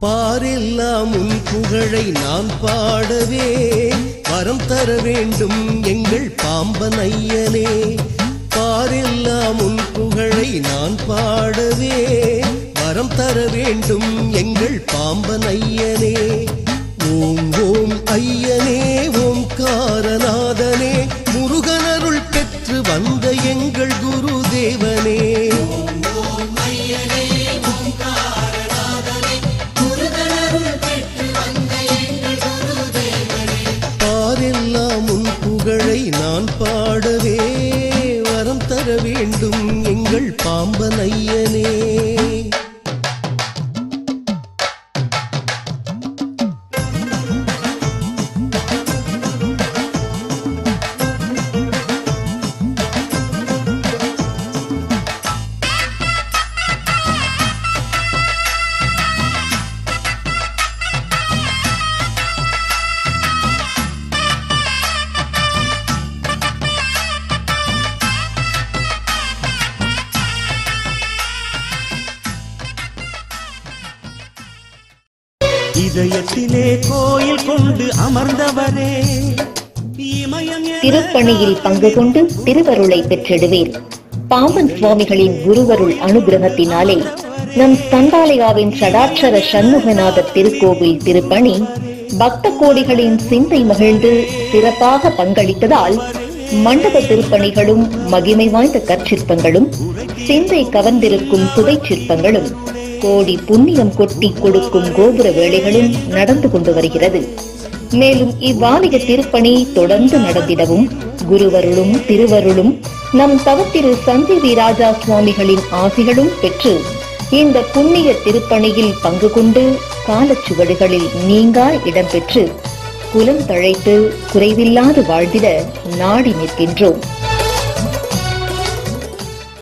பாரெல்லாம் உன் புகழை நான் பாடவே. வரம் தர வேண்டும் எங்கள் பாம்பன் ஐயனே பாரெல்லாம் உன் புகழை நான் பாடவே. வரம் தர வேண்டும் எங்கள் பாம்பன் ஐயனே ஓம் ஓம் ஐயனே ஓம் காரநாதனே. முருகனருள் பெற்று வந்த எங்கள் குரு தேவனே புகழை நான் பாடவே வரம் தர வேண்டும் எங்கள் பாம்பனையனே இதயத்திலே கோயில் கொண்டு அமர்ந்தவரே. திருப்பணியில் பங்கு கொண்டு திருவருளை பெற்றிடுவேன். பாம்பன் சுவாமிகளின் குருவருள் அனுகிரகத்தினாலே நம் ஸ்கந்தாலயாவின் சடாட்சர சண்முகநாத திருக்கோவில் திருப்பணி பக்த கோடிகளின் சிந்தை மகிழ்ந்து சிறப்பாக பங்களித்ததால் மண்டப திருப்பணிகளும் மகிமை வாய்ந்த கற்சிற்பங்களும் சிந்தை கவர்ந்திருக்கும் புதை சிற்பங்களும் கோடி புண்ணியம் கொட்டி கொடுக்கும் கோபுர வேலைகளும் நடந்து கொண்டு வருகிறது. மேலும் இவ்வாலய திருப்பணி தொடர்ந்து நடந்திடவும் குருவருளும் திருவருளும் நம் தவத்திரு சந்தி ராஜா சுவாமிகளின் ஆசிகளும் பெற்று இந்த புண்ணிய திருப்பணியில் பங்கு கொண்டு காலச்சுவடுகளில் நீங்கா இடம்பெற்று குலம் தழைத்து குறைவில்லாது வாழ்ந்திட நாடி நிற்கின்றோம்.